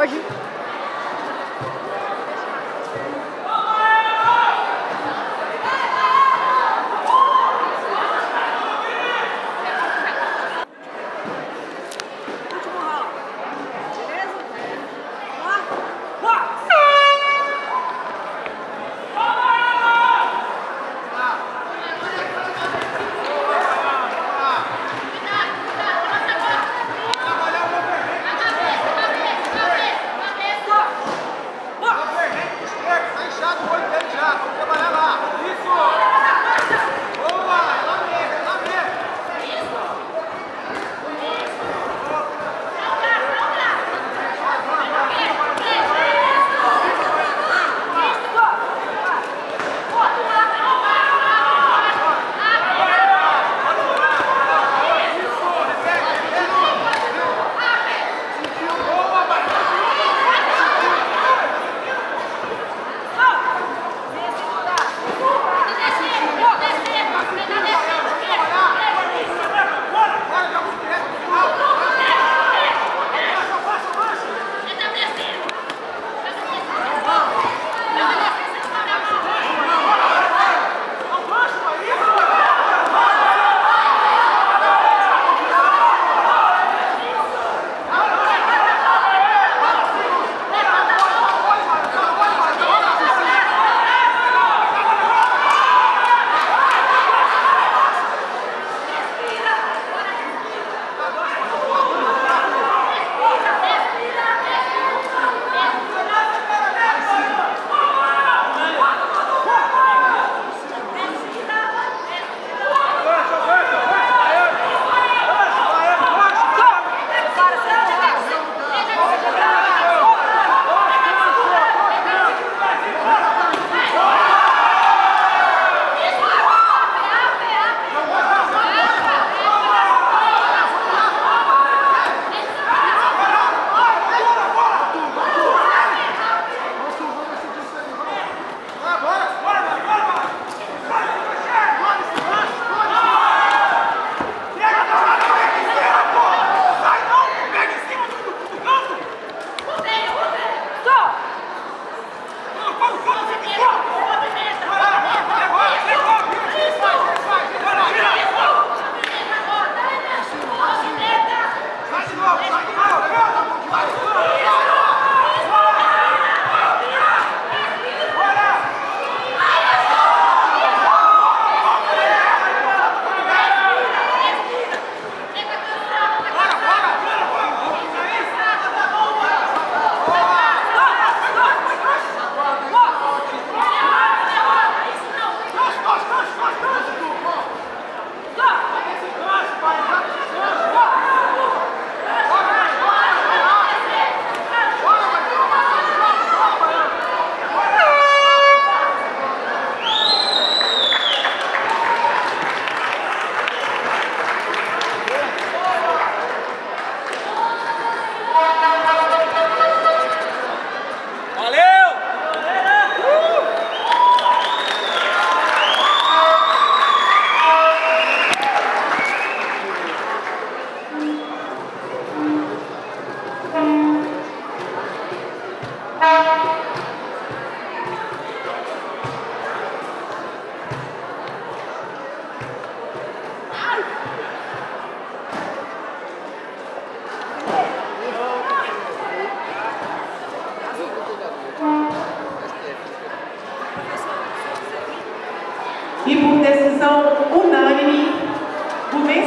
Pode ir.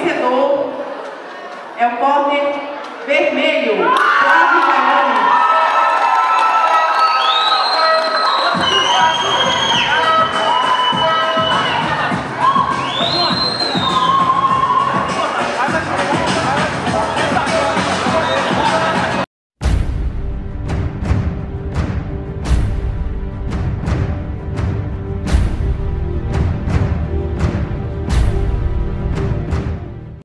Vencedor é o corner vermelho.